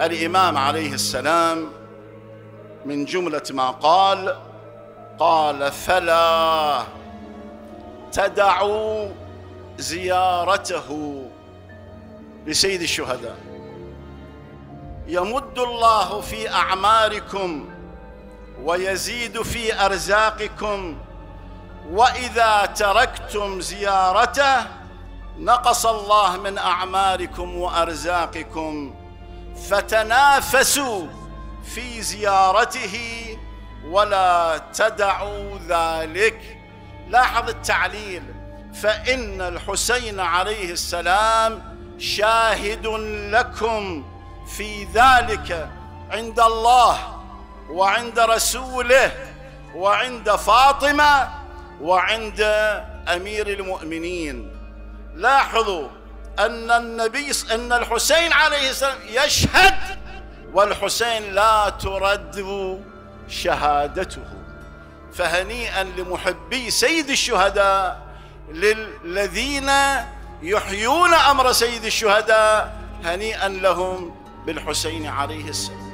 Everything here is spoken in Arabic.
الإمام عليه السلام من جملة ما قال قال فلا تدعوا زيارته لسيد الشهداء. يمد الله في أعماركم ويزيد في أرزاقكم وإذا تركتم زيارته نقص الله من أعماركم وأرزاقكم. فتنافسوا في زيارته ولا تدعوا ذلك. لاحظ التعليل. فإن الحسين عليه السلام شاهد لكم في ذلك عند الله وعند رسوله وعند فاطمة وعند أمير المؤمنين. لاحظوا أن النبي أن الحسين عليه السلام يشهد والحسين لا ترد شهادته. فهنيئا لمحبي سيد الشهداء للذين يحيون أمر سيد الشهداء هنيئا لهم بالحسين عليه السلام.